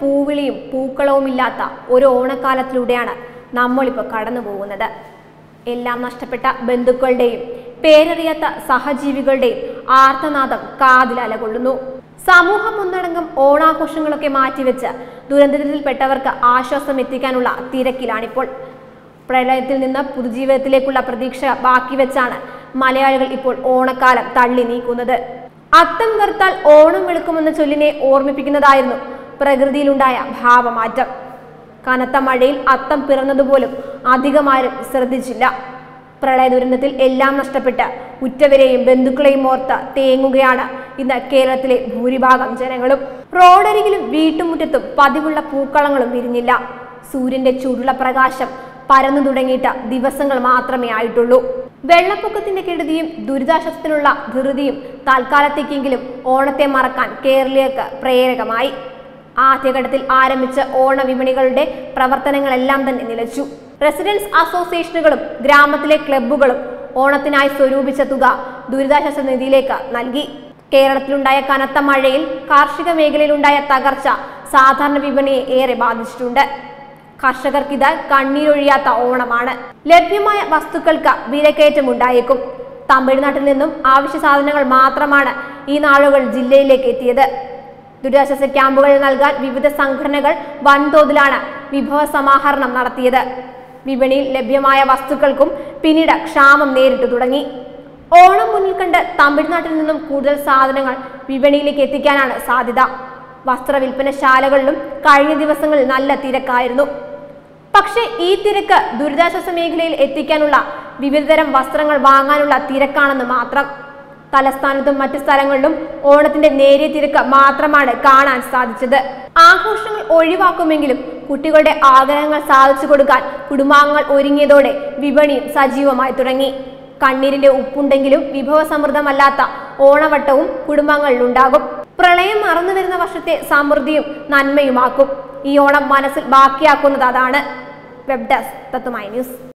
പൂവിളിയും പൂക്കളവുമില്ലാത്ത ഒരു ഓണക്കാലത്തിലൂടെയാണ് നമ്മളിപ്പോൾ കടന്നു പോകുന്നത് എല്ലാം നഷ്ടപ്പെട്ട ബന്ധുക്കളുടെയും പേരറിയാത്ത സഹജീവികളുടെയും ആർത്തനാദം കാതിൽ അലകൊള്ളുന്നു. സമൂഹം ഒന്നടങ്കം ഓണാഘോഷങ്ങളൊക്കെ മാറ്റിവെച്ച് ദുരന്തത്തിൽപ്പെട്ടവർക്ക് ആശ്വാസം എത്തിക്കാനുള്ള തിരക്കിലാണിപ്പോൾ. പ്രളയത്തിൽ നിന്ന് പുതുജീവിതത്തിലേക്കുള്ള പ്രതീക്ഷ ബാക്കി വെച്ചാണ് മലയാളികൾ ഇപ്പോൾ ഓണക്കാലം തള്ളി നീക്കുന്നത്. അത്തം വെറുത്താൽ ഓണം വെളുക്കുമെന്ന ചൊല്ലിനെ ഓർമ്മിപ്പിക്കുന്നതായിരുന്നു പ്രകൃതിയിലുണ്ടായ ഭാവമാറ്റം. കനത്ത മഴയിൽ അത്തം പിറന്നതുപോലും അധികമാരും ശ്രദ്ധിച്ചില്ല. പ്രളയ ദുരന്തത്തിൽ എല്ലാം നഷ്ടപ്പെട്ട് ഉറ്റവരെയും ബന്ധുക്കളെയും ഓർത്ത് തേങ്ങുകയാണ് ഇന്ന് കേരളത്തിലെ ഭൂരിഭാഗം ജനങ്ങളും. റോഡരികിലും വീട്ടുമുറ്റത്തും പതിവുള്ള പൂക്കളങ്ങളും വിരിഞ്ഞില്ല. സൂര്യന്റെ ചൂടുള്ള പ്രകാശം പരന്നു തുടങ്ങിയിട്ട് ദിവസങ്ങൾ മാത്രമേ ആയിട്ടുള്ളൂ. വെള്ളപ്പൊക്കത്തിന്റെ കെടുതിയും ദുരിതാശ്വാസത്തിനുള്ള ധൃതിയും തൽക്കാലത്തേക്കെങ്കിലും ഓണത്തെ മറക്കാൻ കേരളീയർക്ക് പ്രേരകമായി. ആദ്യഘട്ടത്തിൽ ആരംഭിച്ച ഓണവിപണികളുടെ പ്രവർത്തനങ്ങളെല്ലാം തന്നെ നിലച്ചു. റെസിഡൻസ് അസോസിയേഷനുകളും ഗ്രാമത്തിലെ ക്ലബ്ബുകളും ഓണത്തിനായി സ്വരൂപിച്ച തുക ദുരിതാശ്വാസ നിധിയിലേക്ക് നൽകി. കേരളത്തിലുണ്ടായ കനത്ത മഴയിൽ കാർഷിക മേഖലയിലുണ്ടായ തകർച്ച സാധാരണ വിപണിയെ ഏറെ ബാധിച്ചിട്ടുണ്ട്. കർഷകർക്കിത് കണ്ണീരൊഴിയാത്ത ഓണമാണ്. ലഭ്യമായ വസ്തുക്കൾക്ക് വിലക്കയറ്റം ഉണ്ടായേക്കും. തമിഴ്നാട്ടിൽ നിന്നും ആവശ്യ സാധനങ്ങൾ മാത്രമാണ് ഈ നാളുകൾ ജില്ലയിലേക്ക് എത്തിയത്. ദുരിതാശ്വാസ ക്യാമ്പുകളിൽ നൽകാൻ വിവിധ സംഘടനകൾ വൻതോതിലാണ് വിഭവ സമാഹരണം നടത്തിയത്. വിപണിയിൽ ലഭ്യമായ വസ്തുക്കൾക്കും പിന്നീട് ക്ഷാമം നേരിട്ടു തുടങ്ങി. ഓണം മുന്നിൽ കണ്ട് തമിഴ്നാട്ടിൽ നിന്നും കൂടുതൽ സാധനങ്ങൾ വിപണിയിലേക്ക് എത്തിക്കാനാണ് സാധ്യത. വസ്ത്രവിൽപ്പനശാലകളിലും കഴിഞ്ഞ ദിവസങ്ങളിൽ നല്ല തിരക്കായിരുന്നു. പക്ഷേ ഈ തിരക്ക് ദുരിതാശ്വാസ മേഖലയിൽ എത്തിക്കാനുള്ള വിവിധതരം വസ്ത്രങ്ങൾ വാങ്ങാനുള്ള തിരക്കാണെന്ന് മാത്രം. തലസ്ഥാനത്തും മറ്റു സ്ഥലങ്ങളിലും ഓണത്തിന്റെ നേരിയ തിരക്ക് മാത്രമാണ് കാണാൻ സാധിച്ചത്. ആഘോഷങ്ങൾ ഒഴിവാക്കുമെങ്കിലും കുട്ടികളുടെ ആഗ്രഹങ്ങൾ സാധിച്ചു കൊടുക്കാൻ കുടുംബാംഗങ്ങൾ ഒരുങ്ങിയതോടെ വിപണിയും സജീവമായി തുടങ്ങി. കണ്ണീരിന്റെ ഉപ്പുണ്ടെങ്കിലും വിഭവസമൃദ്ധമല്ലാത്ത ഓണവട്ടവും കുടുംബങ്ങളിലുണ്ടാകും പ്രളയം മറന്നു വരുന്ന വർഷത്തെ സമൃദ്ധിയും നന്മയുമാക്കും. ഈ ഓണം മനസ്സിൽ ബാക്കിയാക്കുന്നത് അതാണ്. വെബ് ഡെസ്ക് തത്തുമായി ന്യൂസ്.